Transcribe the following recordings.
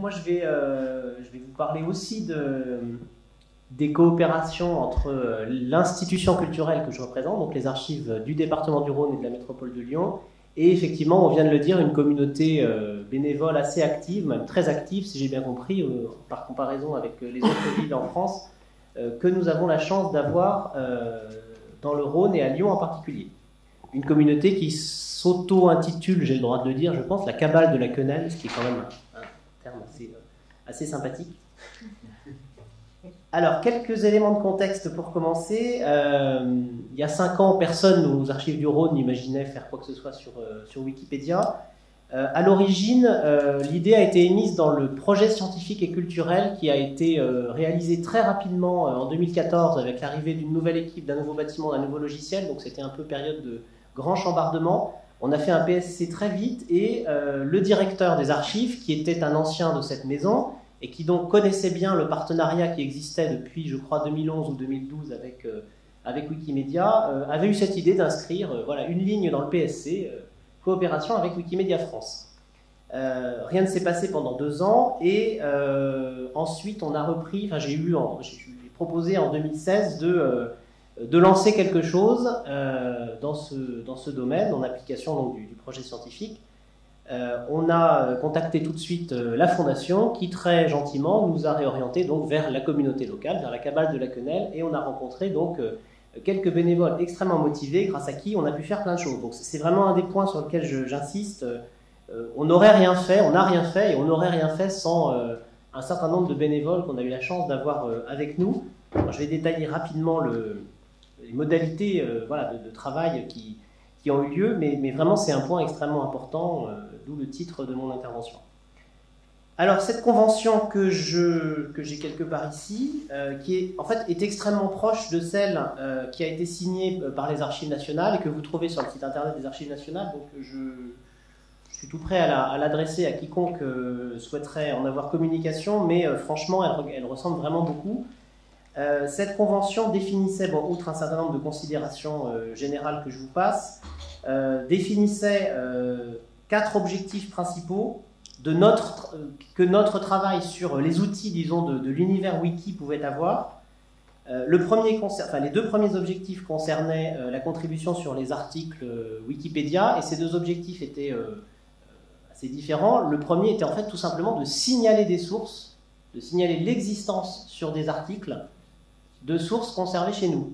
moi je vais, je vais vous parler aussi de, des coopérations entre l'institution culturelle que je représente, donc les archives du département du Rhône et de la métropole de Lyon, et effectivement, on vient de le dire, une communauté bénévole assez active, même très active si j'ai bien compris, par comparaison avec les autres villes en France, que nous avons la chance d'avoir dans le Rhône et à Lyon en particulier. Une communauté qui s'auto-intitule, j'ai le droit de le dire, je pense, la cabale de la quenelle, ce qui est quand même terme assez, euh, assez, sympathique. Alors, quelques éléments de contexte pour commencer. Euh, il y a cinq ans, personne aux archives du Rhône n'imaginait faire quoi que ce soit sur, euh, sur Wikipédia. à l'origine, l'idée a été émise dans le projet scientifique et culturel qui a été réalisé très rapidement en 2014 avec l'arrivée d'une nouvelle équipe, d'un nouveau bâtiment, d'un nouveau logiciel. Donc c'était un peu période de grand chambardement. On a fait un PSC très vite et euh, le directeur des archives, qui était un ancien de cette maison et qui donc connaissait bien le partenariat qui existait depuis, je crois, 2011 ou 2012 avec, euh, avec Wikimedia, euh, avait eu cette idée d'inscrire voilà, une ligne dans le PSC, coopération avec Wikimedia France. rien ne s'est passé pendant deux ans et ensuite on a repris, enfin j'ai eu, j'ai proposé en 2016 de de lancer quelque chose euh, dans, ce, dans ce domaine, en application donc, du, projet scientifique. Euh, on a contacté tout de suite euh, la fondation qui très gentiment nous a réorienté donc vers la communauté locale, vers la cabale de la quenelle, et on a rencontré donc quelques bénévoles extrêmement motivés grâce à qui on a pu faire plein de choses. Donc c'est vraiment un des points sur lesquels j'insiste. on n'aurait rien fait, on n'a rien fait, et on n'aurait rien fait sans un certain nombre de bénévoles qu'on a eu la chance d'avoir avec nous. je vais détailler rapidement le, les modalités euh, voilà, de, travail qui, qui, ont eu lieu, mais, mais vraiment c'est un point extrêmement important, euh, d'où le titre de mon intervention. Alors cette convention que je que j'ai quelque part ici, euh, qui est en fait est extrêmement proche de celle qui a été signée par les Archives nationales et que vous trouvez sur le site internet des Archives nationales. Donc je, suis tout prêt à l'adresser à, quiconque souhaiterait en avoir communication, mais franchement elle, elle, ressemble vraiment beaucoup. Euh, cette convention définissait, bon, outre un certain nombre de considérations euh, générales que je vous passe, euh, définissait quatre objectifs principaux que notre travail sur les outils, disons, de, l'univers wiki pouvait avoir. les deux premiers objectifs concernaient la contribution sur les articles Wikipédia, et ces deux objectifs étaient assez différents. Le premier était en fait tout simplement de signaler des sources, de signaler l'existence sur des articles de sources conservées chez nous.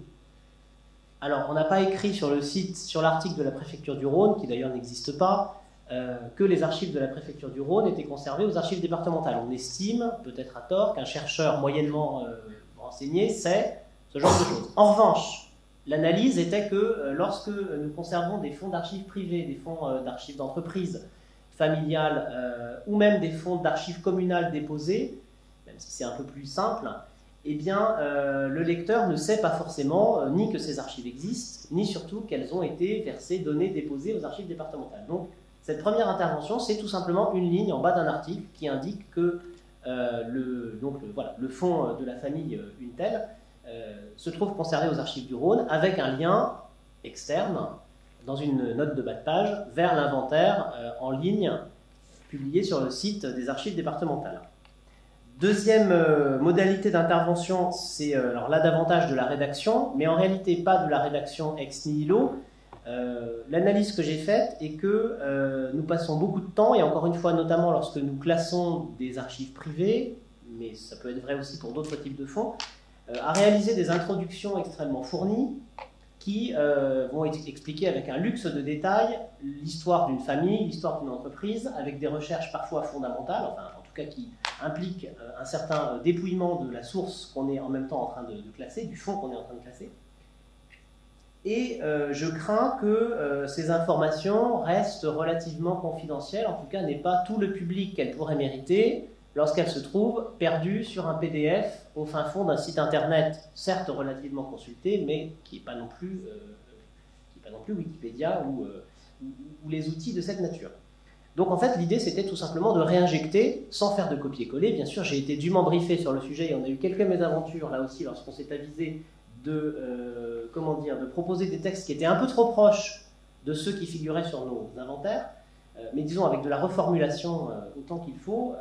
Alors, on n'a pas écrit sur le site, sur l'article de la préfecture du Rhône, qui d'ailleurs n'existe pas, euh, que les archives de la préfecture du Rhône étaient conservées aux archives départementales. On estime, peut-être à tort, qu'un chercheur moyennement euh, renseigné sait ce genre de choses. En revanche, l'analyse était que euh, lorsque nous conservons des fonds d'archives privés, des fonds d'archives d'entreprise familiales, ou même des fonds d'archives communales déposés, même si c'est un peu plus simple, eh bien, euh, le lecteur ne sait pas forcément euh, ni que ces archives existent, ni surtout qu'elles ont été versées, données, déposées aux archives départementales. Donc, cette première intervention, c'est tout simplement une ligne en bas d'un article qui indique que euh, le, donc, fonds de la famille Untel se trouve conservé aux archives du Rhône avec un lien externe dans une note de bas de page vers l'inventaire en ligne publié sur le site des archives départementales. Deuxième euh, modalité d'intervention, c'est euh, alors là davantage de la rédaction, mais en réalité pas de la rédaction ex nihilo. Euh, l'analyse que j'ai faite est que nous passons beaucoup de temps, et encore une fois notamment lorsque nous classons des archives privées, mais ça peut être vrai aussi pour d'autres types de fonds, à réaliser des introductions extrêmement fournies qui vont expliquer avec un luxe de détails l'histoire d'une famille, l'histoire d'une entreprise, avec des recherches parfois fondamentales, enfin en tout cas qui implique euh, un certain dépouillement de la source qu'on est en même temps en train de, classer, du fond qu'on est en train de classer. Et euh, je crains que euh, ces informations restent relativement confidentielles, en tout cas n'aient pas tout le public qu'elles pourraient mériter lorsqu'elles se trouvent perdues sur un PDF au fin fond d'un site internet, certes relativement consulté, mais qui n'est pas, non plus, pas non plus Wikipédia ou, ou les outils de cette nature. Donc en fait, l'idée c'était tout simplement de réinjecter sans faire de copier-coller. Bien sûr, j'ai été dûment briefé sur le sujet et on a eu quelques mésaventures là aussi lorsqu'on s'est avisé de, euh, de proposer des textes qui étaient un peu trop proches de ceux qui figuraient sur nos inventaires, euh, mais disons avec de la reformulation euh, autant qu'il faut.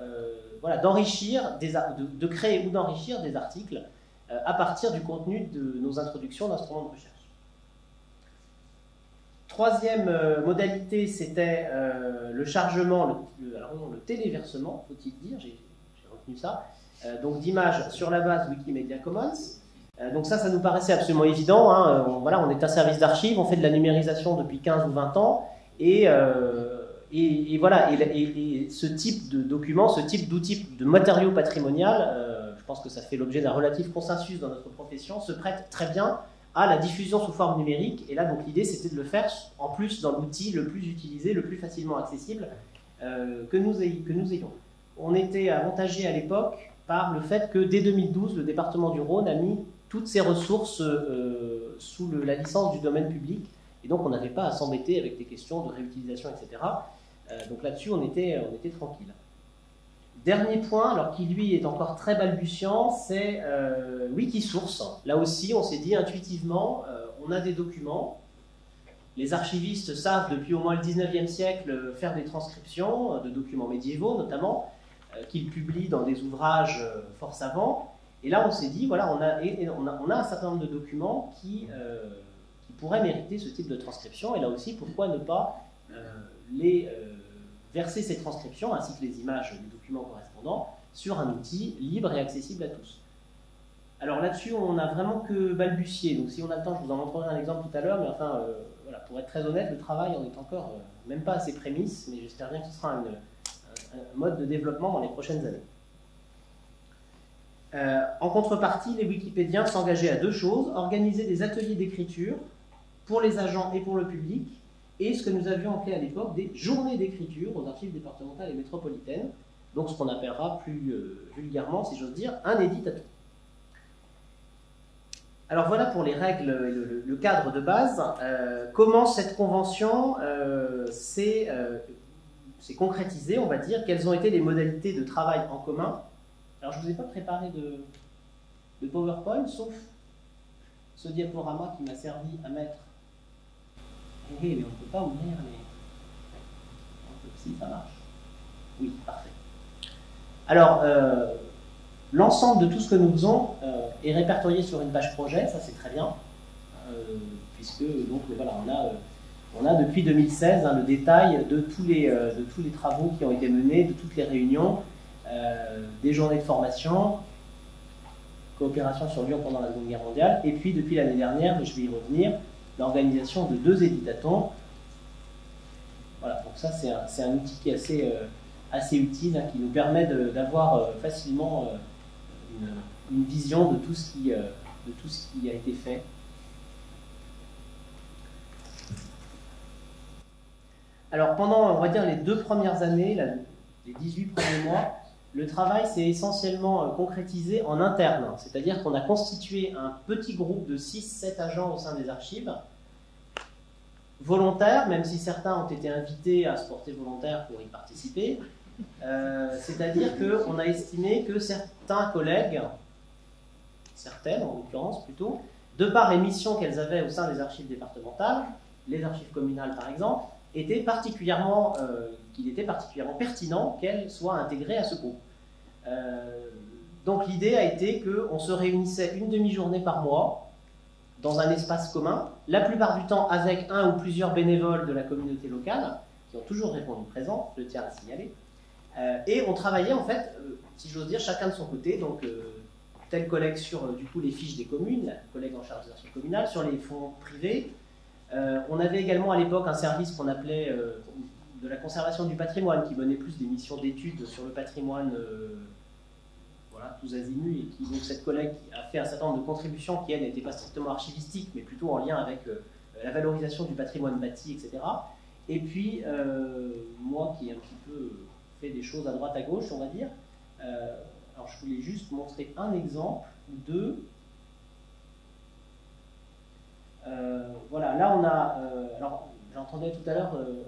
voilà, d'enrichir, de, de, créer ou d'enrichir des articles à partir du contenu de nos introductions d'instruments de recherche. Troisième modalité, c'était le chargement, le, le téléversement, faut-il dire, j'ai retenu ça, donc d'images sur la base Wikimedia Commons. donc ça, ça nous paraissait absolument évident. Hein, voilà, on est un service d'archives, on fait de la numérisation depuis 15 ou 20 ans, et voilà, ce type de document, ce type d'outil, de matériau patrimonial, euh, je pense que ça fait l'objet d'un relatif consensus dans notre profession, se prête très bien à la diffusion sous forme numérique. Et là, donc l'idée, c'était de le faire en plus dans l'outil le plus utilisé, le plus facilement accessible euh, que, nous ayons. On était avantagé à l'époque par le fait que dès 2012, le département du Rhône a mis toutes ses ressources euh, sous la licence du domaine public. Et donc, on n'avait pas à s'embêter avec des questions de réutilisation, etc. Euh, donc là-dessus, on était, on était tranquille. Dernier point, alors qui lui est encore très balbutiant, c'est euh, Wikisource. Là aussi, on s'est dit intuitivement, euh, on a des documents. Les archivistes savent depuis au moins le 19e siècle faire des transcriptions de documents médiévaux notamment, qu'ils publient dans des ouvrages fort savants. Et là, on s'est dit, voilà, on a, un certain nombre de documents qui pourraient mériter ce type de transcription. Et là aussi, pourquoi ne pas les verser ces transcriptions ainsi que les images des documents correspondants sur un outil libre et accessible à tous. Alors là-dessus, on n'a vraiment que balbutié. Donc si on a le temps, je vous en montrerai un exemple tout à l'heure. Mais enfin, euh, voilà, pour être très honnête, le travail en est encore euh, même pas à ses prémices, mais j'espère bien que ce sera un, mode de développement dans les prochaines années. Euh, en contrepartie, les Wikipédiens s'engageaient à deux choses organiser des ateliers d'écriture pour les agents et pour le public, et ce que nous avions appelé à l'époque des journées d'écriture aux archives départementales et métropolitaines, donc ce qu'on appellera plus euh, vulgairement, si j'ose dire, un éditateur. Alors voilà pour les règles et le, cadre de base. Euh, comment cette convention euh, s'est concrétisée, on va dire? Quelles ont été les modalités de travail en commun? Alors je ne vous ai pas préparé de PowerPoint, sauf ce diaporama qui m'a servi à mettre mais on ne peut pas ouvrir les. Si, ça marche. Oui, parfait. Alors, euh, l'ensemble de tout ce que nous faisons euh, est répertorié sur une page projet, ça c'est très bien, euh, puisque donc voilà, on a, depuis 2016 hein, le détail de tous, les, de tous les travaux qui ont été menés, de toutes les réunions, des journées de formation, coopération sur Lyon pendant la Seconde Guerre mondiale, et puis depuis l'année dernière, je vais y revenir, l'organisation de deux éditatons. Voilà, donc ça c'est un, un, outil qui est assez, euh, assez utile, hein, qui nous permet d'avoir euh, facilement euh, une, une, vision de tout, ce qui, de tout ce qui a été fait. Alors pendant, on va dire, les deux premières années, les 18 premiers mois, le travail s'est essentiellement concrétisé en interne, c'est-à-dire qu'on a constitué un petit groupe de 6-7 agents au sein des archives, volontaires, même si certains ont été invités à se porter volontaires pour y participer. Euh, c'est-à-dire qu'on a estimé que certains collègues, certaines en l'occurrence plutôt, de par les missions qu'elles avaient au sein des archives départementales, les archives communales par exemple, particulièrement, euh, qu'il était particulièrement pertinent qu'elles soient intégrées à ce groupe. Euh, donc l'idée a été qu'on se réunissait une demi-journée par mois dans un espace commun, la plupart du temps avec un ou plusieurs bénévoles de la communauté locale, qui ont toujours répondu présent, je tiens à signaler. Euh, et on travaillait en fait, euh, si j'ose dire, chacun de son côté, donc tel collègue sur du coup les fiches des communes, collègue en charge des archives communales, sur les fonds privés, euh, on avait également à l'époque un service qu'on appelait euh, de la conservation du patrimoine, qui menait plus des missions d'études sur le patrimoine, euh, voilà, tous azimuts, et qui, donc cette collègue a fait un certain nombre de contributions qui, elle, n'étaient pas strictement archivistiques, mais plutôt en lien avec la valorisation du patrimoine bâti, etc. Et puis, moi qui ai un petit peu fait des choses à droite à gauche, on va dire, alors je voulais juste montrer un exemple de euh, voilà, là on a. Euh, alors, j'entendais tout à l'heure, euh,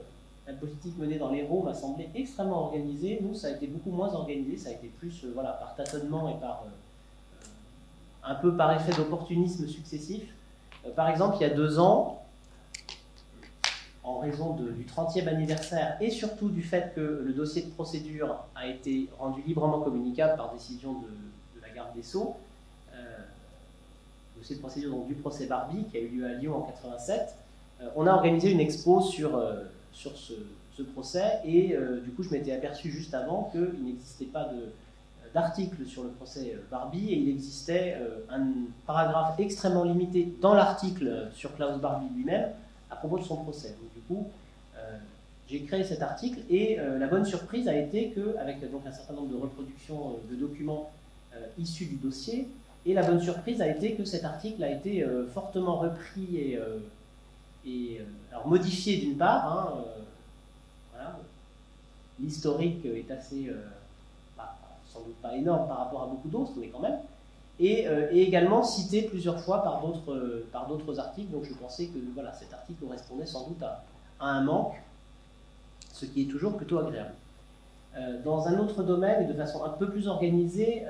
la politique menée dans l'Hérault m'a semblé extrêmement organisée. Nous, ça a été beaucoup moins organisé, ça a été plus voilà, par tâtonnement et par. un peu par effet d'opportunisme successif. par exemple, il y a deux ans, en raison du 30e anniversaire et surtout du fait que le dossier de procédure a été rendu librement communicable par décision de, la garde des Sceaux, euh, dossier de procédure donc, du procès Barbie qui a eu lieu à Lyon en 87, euh, on a organisé une expo sur, euh, sur ce, procès et du coup je m'étais aperçu juste avant qu'il n'existait pas d'article sur le procès Barbie et il existait un paragraphe extrêmement limité dans l'article sur Klaus Barbie lui-même à propos de son procès. Donc, du coup, euh, j'ai créé cet article et euh, la bonne surprise a été qu'avec donc un certain nombre de reproductions euh, de documents issus du dossier, et la bonne surprise a été que cet article a été fortement repris et, et alors modifié d'une part. Hein, voilà. L'historique est assez, sans doute pas énorme par rapport à beaucoup d'autres, mais quand même. Euh, et, également cité plusieurs fois par d'autres euh, articles. Donc je pensais que voilà, cet article correspondait sans doute à, un manque, ce qui est toujours plutôt agréable. Euh, dans un autre domaine et de façon un peu plus organisée,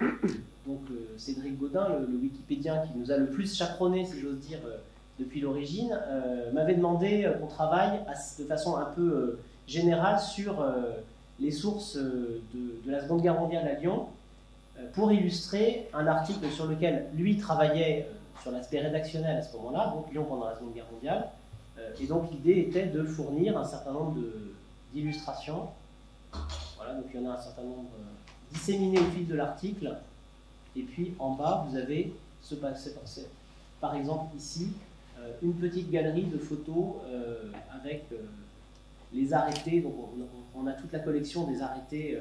donc Cédric Godin, le, wikipédien qui nous a le plus chaperonné, si j'ose dire, depuis l'origine, m'avait demandé qu'on travaille de façon un peu générale sur les sources de, la Seconde Guerre mondiale à Lyon euh, pour illustrer un article sur lequel lui travaillait euh, sur l'aspect rédactionnel à ce moment-là, donc Lyon pendant la Seconde Guerre mondiale. Euh, et donc l'idée était de fournir un certain nombre d'illustrations. Voilà, donc il y en a un certain nombre disséminées au fil de l'article. Et puis en bas, vous avez ce, par exemple ici, une petite galerie de photos avec les arrêtés. Donc on, a toute la collection des arrêtés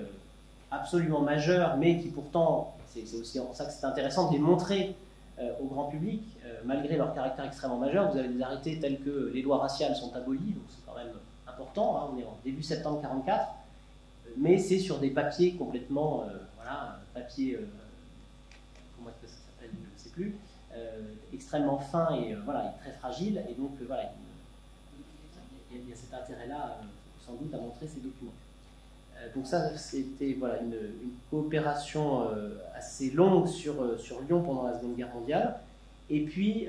absolument majeurs, mais qui pourtant, c'est aussi en ça que c'est intéressant de les montrer euh, au grand public, euh, malgré leur caractère extrêmement majeur. Vous avez des arrêtés tels que les lois raciales sont abolies, donc c'est quand même important, hein, on est en début septembre 44, mais c'est sur des papiers complètement, euh, voilà, papier, comment est-ce que ça s'appelle, je ne sais plus, extrêmement fin et voilà, très fragile, et donc voilà, il y a cet intérêt-là, sans doute, à montrer ces documents. Euh, donc ça, c'était voilà, une, coopération euh, assez longue sur, euh, sur Lyon pendant la Seconde Guerre mondiale. Et puis,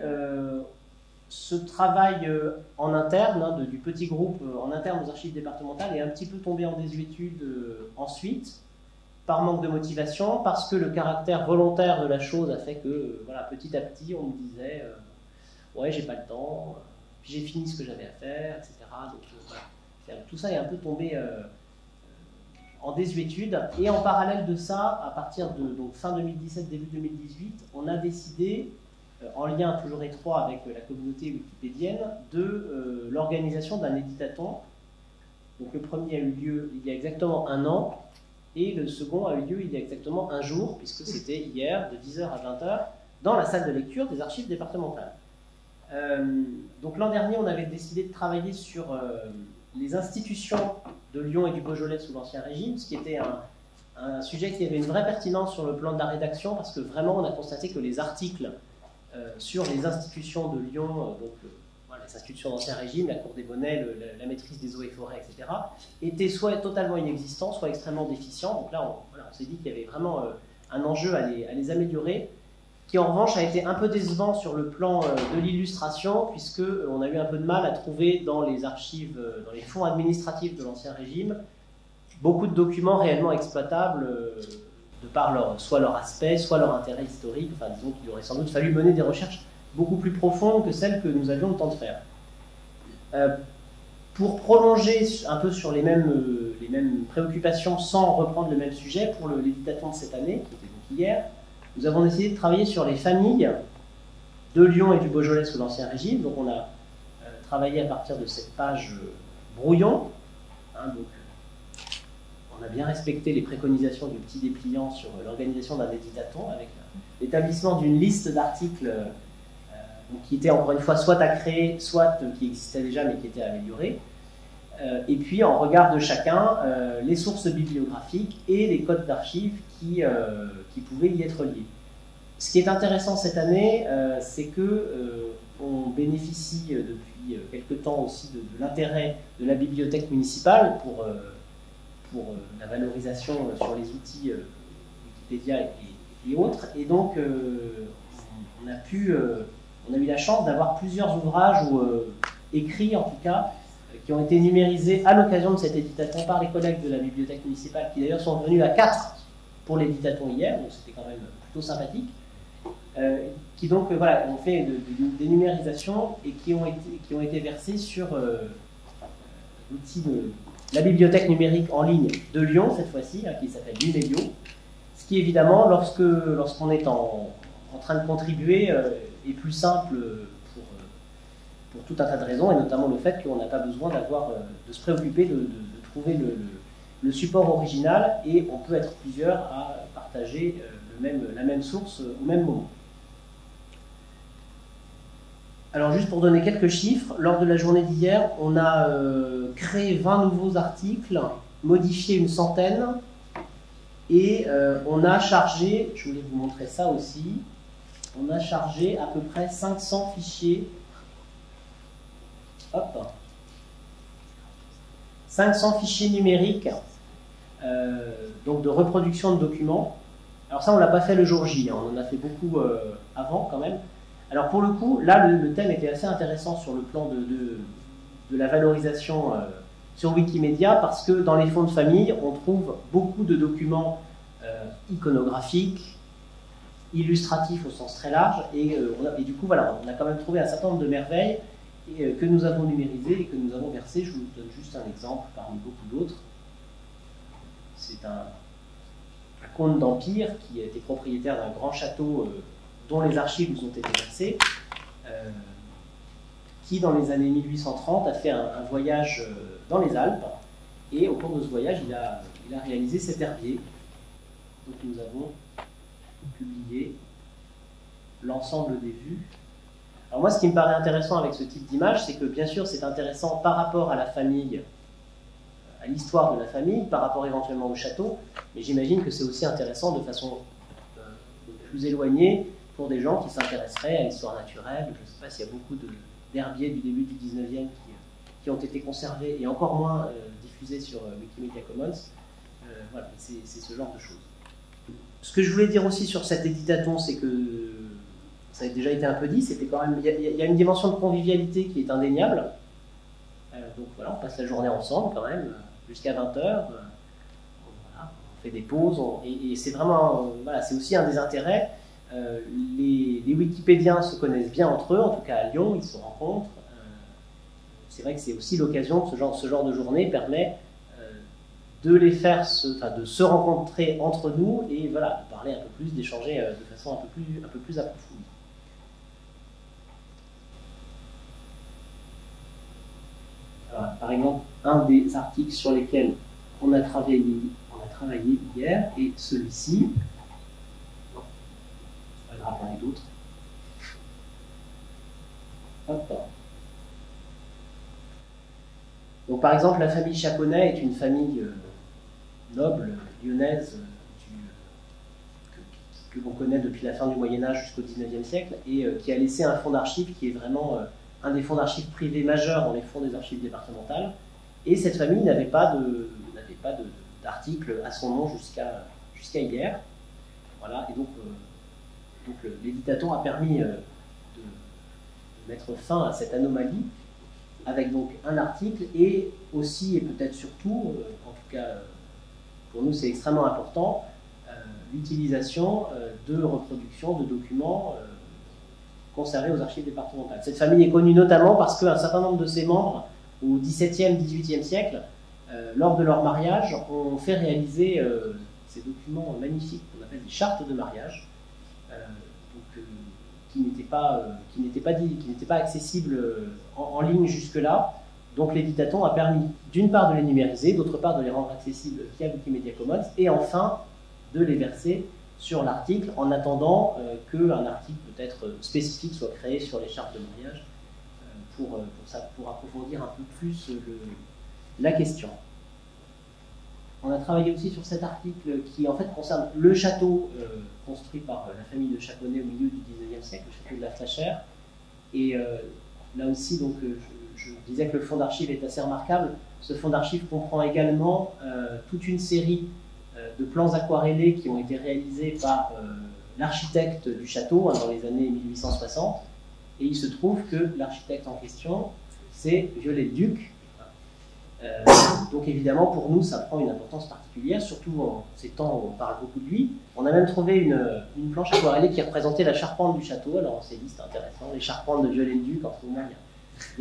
ce travail en interne, hein, du petit groupe en interne aux archives départementales, est un petit peu tombé en désuétude ensuite, par manque de motivation, parce que le caractère volontaire de la chose a fait que, voilà, petit à petit, on me disait Ouais, j'ai pas le temps, puis j'ai fini ce que j'avais à faire, etc. Donc. Tout ça est un peu tombé en désuétude. Et en parallèle de ça, à partir de donc, fin 2017, début 2018, on a décidé, euh, en lien toujours étroit avec euh, la communauté wikipédienne, de euh, l'organisation d'un éditaton. Donc le premier a eu lieu il y a exactement un an, et le second a eu lieu il y a exactement un jour, puisque c'était hier, de 10h à 20h, dans la salle de lecture des archives départementales. donc l'an dernier, on avait décidé de travailler sur les institutions de Lyon et du Beaujolais sous l'Ancien Régime, ce qui était un, sujet qui avait une vraie pertinence sur le plan de la rédaction, parce que vraiment on a constaté que les articles euh, sur les institutions de Lyon, euh, donc euh, les institutions d'Ancien Régime, la Cour des bonnets, la, maîtrise des eaux et forêts, etc., étaient soit totalement inexistants, soit extrêmement déficients. Donc là, on, s'est dit qu'il y avait vraiment un enjeu à les améliorer qui en revanche a été un peu décevant sur le plan euh, de l'illustration, puisque euh, on a eu un peu de mal à trouver dans les archives, euh, dans les fonds administratifs de l'Ancien Régime, beaucoup de documents réellement exploitables de par leur, soit leur aspect, soit leur intérêt historique. Enfin, disons qu'il aurait sans doute fallu mener des recherches beaucoup plus profondes que celles que nous avions le temps de faire. pour prolonger un peu sur les mêmes, préoccupations sans reprendre le même sujet, pour l'éditation de cette année, qui était donc hier, nous avons décidé de travailler sur les familles de Lyon et du Beaujolais sous l'Ancien Régime. Donc on a euh, travaillé à partir de cette page euh, brouillon. Hein, donc, on a bien respecté les préconisations du petit dépliant sur l'organisation d'un éditaton avec l'établissement d'une liste d'articles euh, qui étaient encore une fois soit à créer, soit qui existaient déjà mais qui étaient améliorés. et puis en regard de chacun, les sources bibliographiques et les codes d'archives qui, qui pouvaient y être liés. Ce qui est intéressant cette année, euh, c'est que euh, on bénéficie euh, depuis quelque temps aussi de, l'intérêt de la bibliothèque municipale pour, pour la valorisation sur les outils Wikipédia et, autres. Et donc, on, a pu, on a eu la chance d'avoir plusieurs ouvrages où écrits en tout cas, qui ont été numérisés à l'occasion de cet éditaton par les collègues de la bibliothèque municipale, qui d'ailleurs sont venus à 4 pour l'éditaton hier, donc c'était quand même plutôt sympathique. Euh, qui donc euh, voilà, ont fait des numérisations et qui ont été, qui ont été versées sur euh, l'outil de la bibliothèque numérique en ligne de Lyon, cette fois-ci, hein, qui s'appelle Numédio. Ce qui évidemment, lorsque, lorsqu'on est en, en, train de contribuer, est plus simple pour, pour, tout un tas de raisons, et notamment le fait qu'on n'a pas besoin d'avoir, de se préoccuper de, trouver le, support original, et on peut être plusieurs à partager le même, la même source au même moment. Alors juste pour donner quelques chiffres, lors de la journée d'hier, on a euh, créé 20 nouveaux articles, modifié une centaine, et euh, on a chargé, je voulais vous montrer ça aussi, on a chargé à peu près 500 fichiers. Hop 500 fichiers numériques, euh, donc de reproduction de documents. Alors ça, on ne l'a pas fait le jour J, hein. on en a fait beaucoup avant quand même. Alors pour le coup, là, le, thème était assez intéressant sur le plan de, la valorisation euh, sur Wikimedia, parce que dans les fonds de famille, on trouve beaucoup de documents euh, iconographiques, illustratifs au sens très large, et, euh, et, du coup, voilà, on a quand même trouvé un certain nombre de merveilles et, que nous avons numérisées et que nous avons versées. Je vous donne juste un exemple parmi beaucoup d'autres. C'est un, comte d'Empire qui était propriétaire d'un grand château dont les archives nous ont été versées, euh, qui dans les années 1830 a fait un, voyage euh, dans les Alpes, et au cours de ce voyage, il a, il a réalisé cet herbier. Donc nous avons publié l'ensemble des vues. Alors moi, ce qui me paraît intéressant avec ce type d'image, c'est que bien sûr, c'est intéressant par rapport à la famille, à l'histoire de la famille, par rapport éventuellement au château, mais j'imagine que c'est aussi intéressant de façon euh, plus éloignée pour des gens qui s'intéresseraient à l'histoire naturelle. Je ne sais pas s'il y a beaucoup d'herbiers du début du 19e qui, ont été conservés et encore moins euh, diffusés sur euh, Wikimedia Commons. Voilà, c'est ce genre de choses. Ce que je voulais dire aussi sur cet éditaton, c'est que ça a déjà été un peu dit, c'était quand même, il y, a une dimension de convivialité qui est indéniable. donc voilà, on passe la journée ensemble quand même, jusqu'à 20h. on fait des pauses, et, c'est vraiment, voilà, c'est aussi un des intérêts euh, les, Wikipédiens se connaissent bien entre eux, en tout cas à Lyon, ils se rencontrent. Euh, c'est vrai que c'est aussi l'occasion ce genre, ce genre de journée permet euh, de les faire, se, enfin, de se rencontrer entre nous et voilà, de parler un peu plus, d'échanger de façon un peu plus, un peu plus approfondie. par exemple, un des articles sur lesquels on a travaillé, on a travaillé hier est celui-ci rappeler d'autres. Donc, par exemple, la famille Chaponnet est une famille euh, noble, lyonnaise, euh, que, l'on connaît depuis la fin du Moyen-Âge jusqu'au XIXe siècle, et euh, qui a laissé un fonds d'archives qui est vraiment un des fonds d'archives privés majeurs dans les fonds des archives départementales. Et cette famille n'avait pas n'avait pas d'article à son nom jusqu'à jusqu'à hier. Voilà, et donc donc l'éditaton a permis euh, de, mettre fin à cette anomalie avec donc un article et aussi et peut-être surtout, euh, en tout cas pour nous c'est extrêmement important, euh, l'utilisation de reproduction de documents conservés aux archives départementales. Cette famille est connue notamment parce qu'un certain nombre de ses membres, au XVIIe, XVIIIe siècle, lors de leur mariage, ont fait réaliser ces documents magnifiques qu'on appelle des chartes de mariage, euh, euh, qui n'était pas, euh, qui n'était pas, dit, qui n'était pas accessible en, ligne jusque-là. Donc l'éditaton a permis d'une part de les numériser, d'autre part de les rendre accessibles via Wikimedia Commons, et enfin de les verser sur l'article en attendant qu'un article peut-être spécifique soit créé sur les chartes de mariage pour, pour, ça, pour approfondir un peu plus la question. On a travaillé aussi sur cet article qui en fait concerne le château euh, construit par euh, la famille de Chaponnet au milieu du 19e siècle, le château de la Flachère. Et euh, là aussi, donc, je, disais que le fonds d'archives est assez remarquable. Ce fonds d'archives comprend également toute une série de plans aquarellés qui ont été réalisés par l'architecte du château hein, dans les années 1860. Et il se trouve que l'architecte en question c'est Viollet-le-Duc. Euh, donc évidemment, pour nous, ça prend une importance particulière, surtout en ces temps où on parle beaucoup de lui. On a même trouvé une, une planche aquarellée qui représentait la charpente du château. Alors on s'est dit, c'est intéressant, les charpentes de Viollet-le-Duc, en ce moment, il y, a,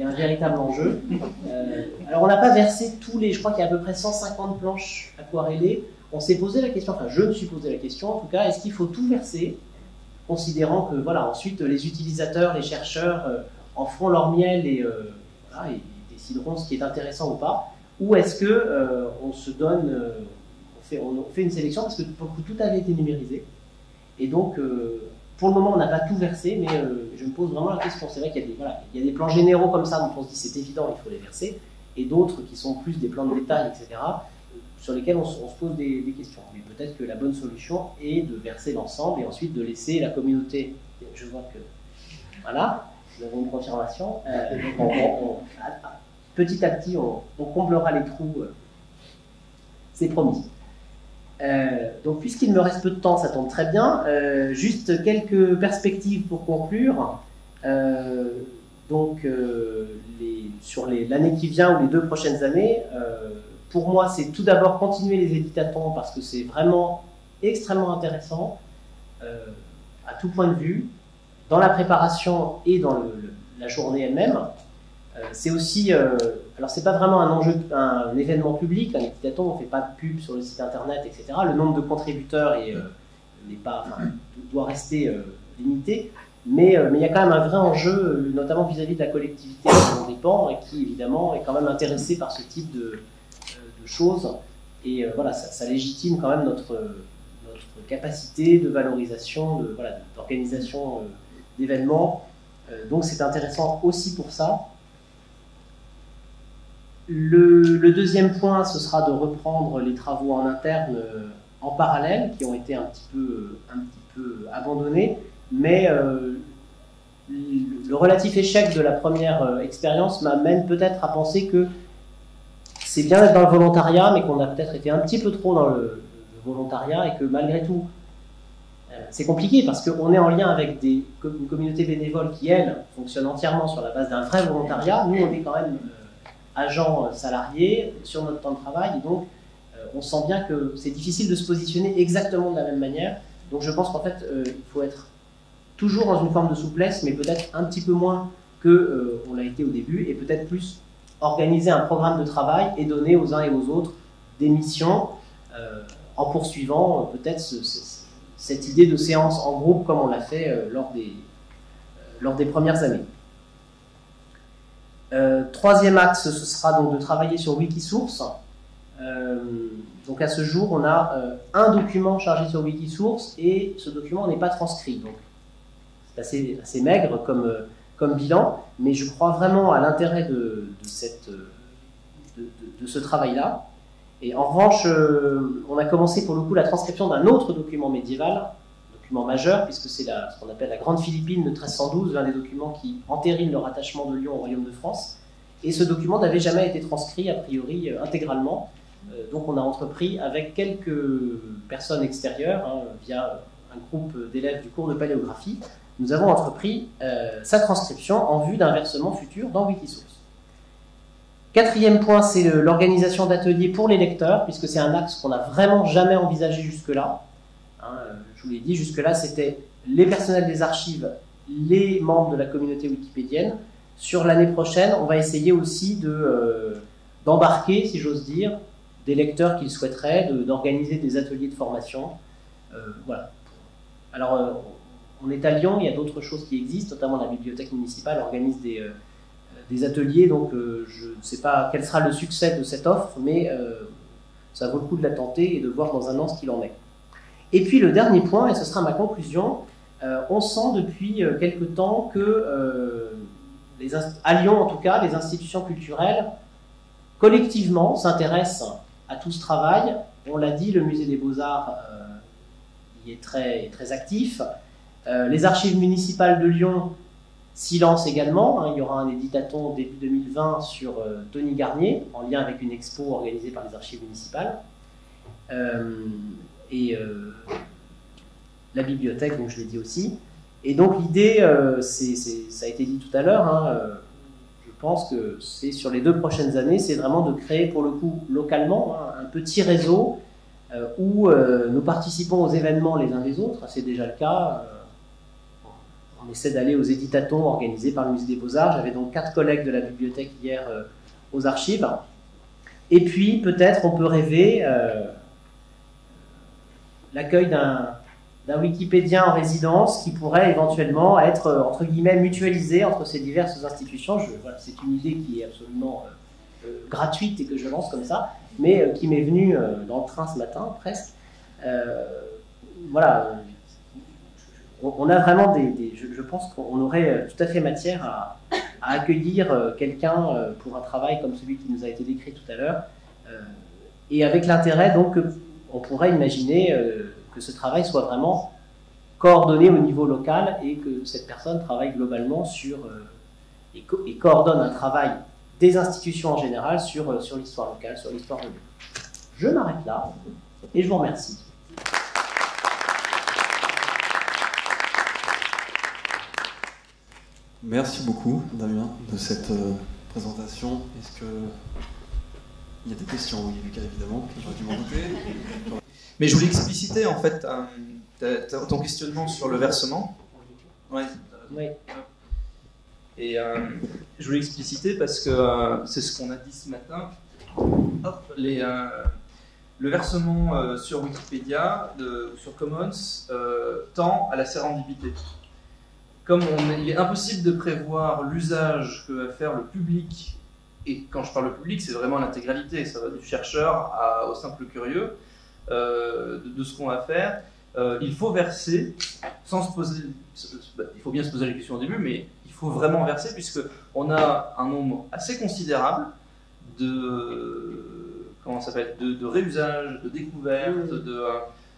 un véritable enjeu. Euh, alors on n'a pas versé tous les, je crois qu'il y a à peu près 150 planches aquarellées. On s'est posé la question, enfin je me suis posé la question en tout cas, est-ce qu'il faut tout verser considérant que voilà, ensuite les utilisateurs, les chercheurs euh, en feront leur miel et, et décideront ce qui est intéressant ou pas, ou est-ce que euh, on se donne, euh, on, fait, une sélection parce que tout avait été numérisé, et donc euh, pour le moment on n'a pas tout versé, mais je me pose vraiment la question. C'est vrai qu'il y, a des, plans généraux comme ça dont on se dit c'est évident, il faut les verser, et d'autres qui sont plus des plans de détail, etc., sur lesquels on, se pose des, questions. Mais peut-être que la bonne solution est de verser l'ensemble et ensuite de laisser la communauté. Je vois que voilà, nous avons une confirmation. donc on, petit à petit, on, comblera les trous. Euh, c'est promis. Euh, donc, puisqu'il me reste peu de temps, ça tombe très bien. Euh, juste quelques perspectives pour conclure. donc, les, sur l'année qui vient ou les deux prochaines années, pour moi, c'est tout d'abord continuer les éditatons parce que c'est vraiment extrêmement intéressant à tout point de vue, dans la préparation et dans la journée elle-même. Euh, c'est aussi, euh, alors c'est pas vraiment un enjeu, un, événement public, un équitaton, on fait pas de pub sur le site internet, etc. Le nombre de contributeurs est, euh, pas, doit rester limité, mais, mais il y a quand même un vrai enjeu, notamment vis-à-vis de la collectivité dont on dépend et qui évidemment est quand même intéressée par ce type de, choses. Et voilà, ça, légitime quand même notre, capacité de valorisation, d'organisation d'événements. donc c'est intéressant aussi pour ça. Le, deuxième point, ce sera de reprendre les travaux en interne euh, en parallèle, qui ont été un petit peu, peu abandonnés, mais euh, le relatif échec de la première euh, expérience m'amène peut-être à penser que c'est bien d'être dans le volontariat, mais qu'on a peut-être été un petit peu trop dans le, volontariat et que malgré tout, c'est compliqué parce qu'on est en lien avec une communauté bénévole qui, elle, fonctionne entièrement sur la base d'un vrai volontariat. Nous, on est quand même agents euh, salariés sur notre temps de travail. Et donc, euh, on sent bien que c'est difficile de se positionner exactement de la même manière. Donc, je pense qu'en fait, euh, il faut être toujours dans une forme de souplesse, mais peut-être un petit peu moins que on l'a été au début, et peut-être plus organiser un programme de travail et donner aux uns et aux autres des missions en poursuivant peut-être cette idée de séance en groupe comme on l'a fait lors, des, lors des premières années. Euh, troisième axe, ce sera donc de travailler sur Wikisource. Euh, donc à ce jour, on a euh, un document chargé sur Wikisource et ce document n'est pas transcrit. Donc c'est assez, maigre comme, comme bilan, mais je crois vraiment à l'intérêt de, de ce travail-là. Et en revanche, on a commencé pour le coup la transcription d'un autre document médiéval, majeur, puisque c'est ce qu'on appelle la Grande Philippine de 1312, l'un des documents qui entérine le rattachement de Lyon au Royaume de France. Et ce document n'avait jamais été transcrit, a priori, euh, intégralement. Euh, donc on a entrepris avec quelques personnes extérieures, hein, via un groupe d'élèves du cours de paléographie, nous avons entrepris euh, sa transcription en vue d'un versement futur dans Wikisource. Quatrième point, c'est l'organisation d'ateliers pour les lecteurs, puisque c'est un axe qu'on n'a vraiment jamais envisagé jusque-là. Hein, je vous l'ai dit, jusque-là, c'était les personnels des archives, les membres de la communauté wikipédienne. Sur l'année prochaine, on va essayer aussi euh, d'embarquer, si j'ose dire, des lecteurs qu'ils souhaiteraient, d'organiser des ateliers de formation. Euh, voilà. Alors, euh, on est à Lyon, il y a d'autres choses qui existent, notamment la bibliothèque municipale organise des ateliers, donc je ne sais pas quel sera le succès de cette offre, mais ça vaut le coup de la tenter et de voir dans un an ce qu'il en est. Et puis le dernier point, et ce sera ma conclusion, euh, on sent depuis euh, quelque temps que, euh, les à Lyon en tout cas, les institutions culturelles, collectivement, s'intéressent à tout ce travail. On l'a dit, le musée des beaux-arts y est très, très actif. les archives municipales de Lyon s'y lancent également. Hein. il y aura un éditaton début 2020 sur Tony Garnier, en lien avec une expo organisée par les archives municipales et euh, la bibliothèque, donc je l'ai dit aussi. Et donc l'idée, euh, ça a été dit tout à l'heure, hein, euh, je pense que c'est sur les deux prochaines années, c'est vraiment de créer pour le coup localement hein, un petit réseau où nous participons aux événements les uns les autres. C'est déjà le cas. On essaie d'aller aux éditatons organisés par le Musée des Beaux-Arts. J'avais donc quatre collègues de la bibliothèque hier aux archives. Et puis peut-être on peut rêver l'accueil d'un Wikipédien en résidence qui pourrait éventuellement être, euh, entre guillemets, mutualisé entre ces diverses institutions. c'est une idée qui est absolument euh, euh, gratuite et que je lance comme ça, mais qui m'est venue dans le train ce matin, presque. voilà, on, a vraiment des... je, pense qu'on aurait tout à fait matière à, accueillir quelqu'un pour un travail comme celui qui nous a été décrit tout à l'heure, et avec l'intérêt donc on pourrait imaginer que ce travail soit vraiment coordonné au niveau local et que cette personne travaille globalement sur euh, et, coordonne un travail des institutions en général sur, euh, l'histoire locale, sur l'histoire de. Je m'arrête là et je vous remercie. Merci beaucoup, Damien, de cette euh, présentation. Est-ce que il y a des questions Oui, Lucas, évidemment, j'aurais dû m'en douter. Mais je voulais expliciter en fait ton questionnement sur le versement. Oui. Et euh, je voulais expliciter parce que euh, c'est ce qu'on a dit ce matin. les, euh, le versement sur Wikipédia, de, sur Commons, tend à la sérendipité. Comme il est impossible de prévoir l'usage que va faire le public, et quand je parle de public, c'est vraiment l'intégralité, ça va du chercheur au simple curieux, euh, de, ce qu'on va faire, euh, il faut verser sans se poser. Bah, il faut bien se poser la question au début, mais il faut vraiment verser puisque on a un nombre assez considérable de comment ça s'appelle de, de réusage, de découvertes,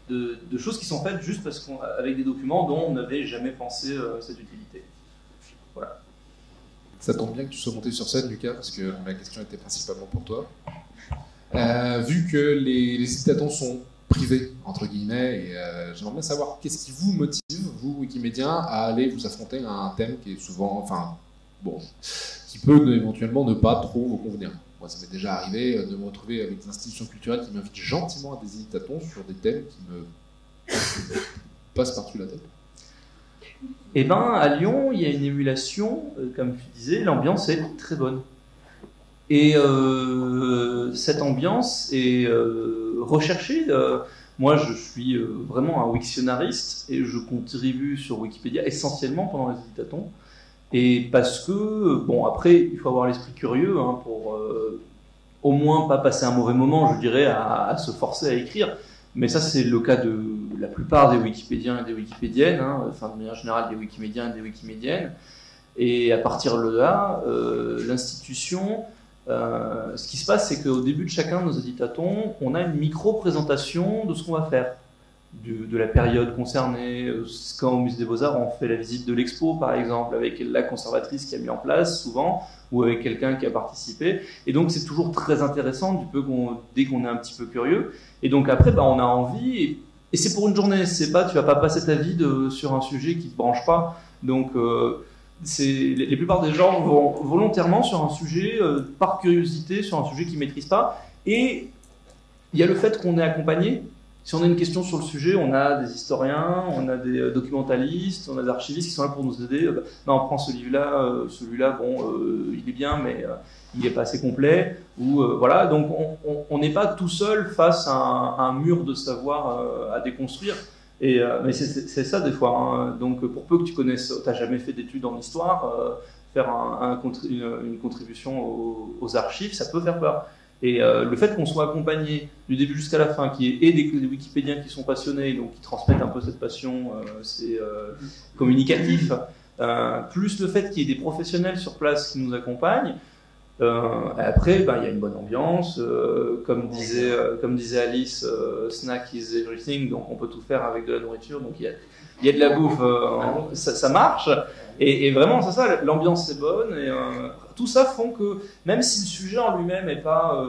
de, choses qui sont faites juste parce qu'on avec des documents dont on n'avait jamais pensé euh, cette utilité. Voilà. Ça tombe bien que tu sois monté sur scène, Lucas, parce que ma question était principalement pour toi. Euh, vu que les, les sont privés, entre guillemets, et euh, j'aimerais bien savoir qu'est-ce qui vous motive, vous, Wikimédia, à aller vous affronter à un thème qui est souvent, enfin, bon, qui peut éventuellement ne pas trop vous convenir. Moi, ça m'est déjà arrivé euh, de me retrouver avec des institutions culturelles qui m'invitent gentiment à des éditatons sur des thèmes qui me passent par-dessus la tête. Eh ben, à Lyon, il y a une émulation, comme tu disais, l'ambiance est très bonne. Et euh, cette ambiance est euh, recherchée. Euh, moi, je suis vraiment un wiktionariste et je contribue sur Wikipédia essentiellement pendant les éditatons. Et parce que, bon, après, il faut avoir l'esprit curieux hein, pour au moins pas passer un mauvais moment, je dirais, à, se forcer à écrire. Mais ça, c'est le cas de la plupart des Wikipédiens et des Wikipédiennes, hein, enfin de manière générale des Wikimédiens et des Wikimédiennes. Et à partir de là, l'institution euh, ce qui se passe, c'est qu'au début de chacun de nos éditatons, on a une micro-présentation de ce qu'on va faire, de la période concernée. Quand au Musée des Beaux-Arts, on fait la visite de l'expo, par exemple, avec la conservatrice qui a mis en place, souvent, ou avec quelqu'un qui a participé. Et donc, c'est toujours très intéressant, du peu dès qu'on est un petit peu curieux. Et donc, après, bah, on a envie, c'est pour une journée, c'est pas, tu vas pas passer ta vie sur un sujet qui te branche pas. Donc, euh, les, plupart des gens vont volontairement sur un sujet euh, par curiosité, sur un sujet qu'ils maîtrisent pas. Et il y a le fait qu'on est accompagné. Si on a une question sur le sujet, on a des historiens, on a des euh, documentalistes, on a des archivistes qui sont là pour nous aider. Euh, bah, on prend ce livre-là, celui-là, bon, il est bien, mais il n'est pas assez complet. Ou voilà, donc on n'est pas tout seul face à un mur de savoir à déconstruire. Et, euh, mais c'est ça des fois. Hein. Donc pour peu que tu connaisses, tu n'as jamais fait d'études en histoire, euh, faire un, une, contribution aux, archives, ça peut faire peur. Et euh, le fait qu'on soit accompagné du début jusqu'à la fin, qui est des, des, Wikipédiens qui sont passionnés, donc qui transmettent un peu cette passion, c'est communicatif, plus le fait qu'il y ait des professionnels sur place qui nous accompagnent, euh, après, ben, il y a une bonne ambiance. Euh, comme, disait, euh, comme disait Alice, snack is everything, donc on peut tout faire avec de la nourriture. Donc il y a, y a de la bouffe, ça, ça, marche. Et, et vraiment, c'est ça, l'ambiance est bonne. Et tout ça font que, même si le sujet en lui-même n'est pas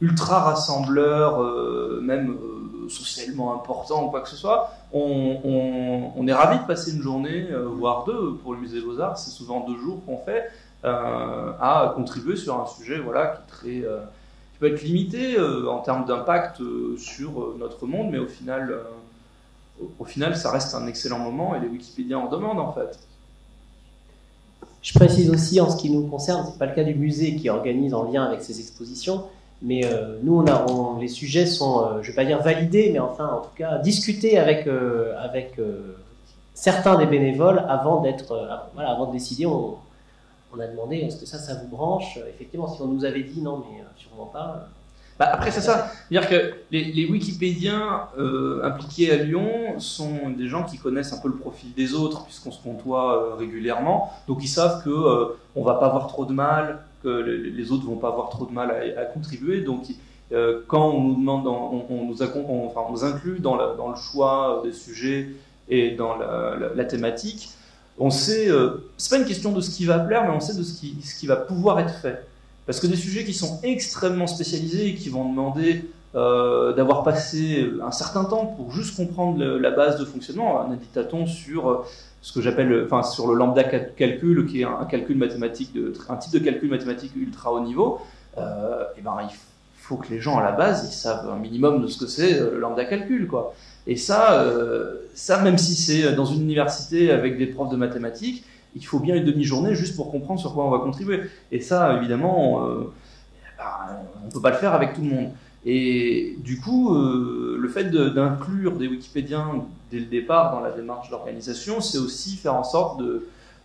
ultra rassembleur, même socialement important ou quoi que ce soit, on, on, on est ravi de passer une journée, voire deux, pour le musée des Beaux-Arts. C'est souvent deux jours qu'on fait. Euh, à contribuer sur un sujet voilà, qui, euh, peut être limité euh, en termes d'impact sur notre monde, mais au final, au, final, ça reste un excellent moment et les Wikipédiens en demandent en fait. Je précise aussi en ce qui nous concerne, c'est pas le cas du musée qui organise en lien avec ces expositions, mais nous, on a, les sujets sont, je vais pas dire validés, mais enfin, en tout cas, discutés avec, avec certains des bénévoles avant d'être, voilà, avant de décider. On a demandé est-ce que ça, ça vous branche Effectivement, si on nous avait dit non, mais euh, sûrement pas. Bah, après, c'est ça. C'est-à-dire que les, Wikipédiens euh, impliqués à Lyon sont des gens qui connaissent un peu le profil des autres, puisqu'on se côtoie euh, régulièrement. Donc, ils savent que euh, on va pas avoir trop de mal, que les, les autres vont pas avoir trop de mal à, contribuer. Donc, euh, quand on nous demande, on, nous, inclut dans, le choix des sujets et dans la thématique, on sait. Euh, c'est pas une question de ce qui va plaire, mais on sait de ce qui, va pouvoir être fait. Parce que des sujets qui sont extrêmement spécialisés et qui vont demander euh, d'avoir passé un certain temps pour juste comprendre la base de fonctionnement, un dictaton sur euh, ce que j'appelle, enfin sur le lambda cal- calcul, qui est un, calcul mathématique, un type de calcul mathématique ultra haut niveau, euh, et ben il faut que les gens à la base ils savent un minimum de ce que c'est euh, le lambda calcul, quoi. Et ça, euh, ça même si c'est dans une université avec des profs de mathématiques, il faut bien une demi-journée juste pour comprendre sur quoi on va contribuer. Et ça, évidemment, euh, ben, on peut pas le faire avec tout le monde. Et du coup, euh, le fait d'inclure des Wikipédiens dès le départ dans la démarche d'organisation, c'est aussi faire en sorte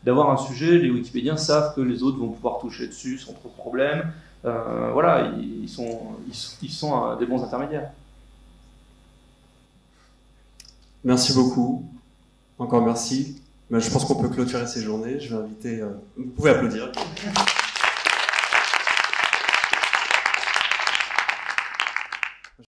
d'avoir un sujet. Les Wikipédiens savent que les autres vont pouvoir toucher dessus sans trop de problèmes. Voilà, ils sont, des bons intermédiaires. Merci beaucoup. Encore merci. Ben, je pense qu'on peut clôturer ces journées. Je vais inviter. euh, Vous pouvez applaudir.